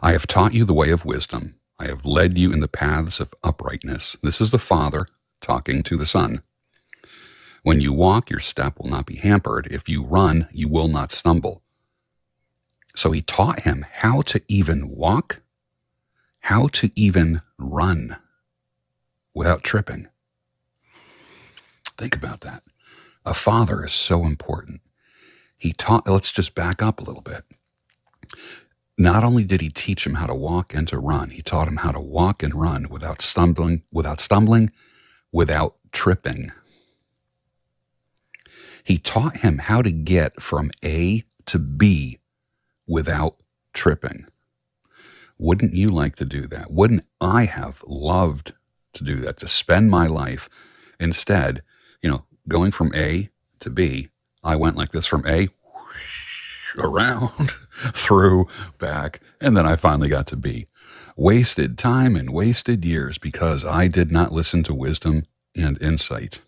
I have taught you the way of wisdom. I have led you in the paths of uprightness. This is the Father talking to the Son. When you walk, your step will not be hampered. If you run, you will not stumble. So he taught him how to even walk, how to even run without tripping. Think about that. A father is so important. He taught, let's just back up a little bit. Not only did he teach him how to walk and to run, he taught him how to walk and run without stumbling, without stumbling, without tripping. He taught him how to get from A to B without tripping. Wouldn't you like to do that? Wouldn't I have loved to do that, to spend my life instead, you know, going from A to B? I went like this from A whoosh, around, through, back, and then I finally got to B. Wasted time and wasted years because I did not listen to wisdom and insight.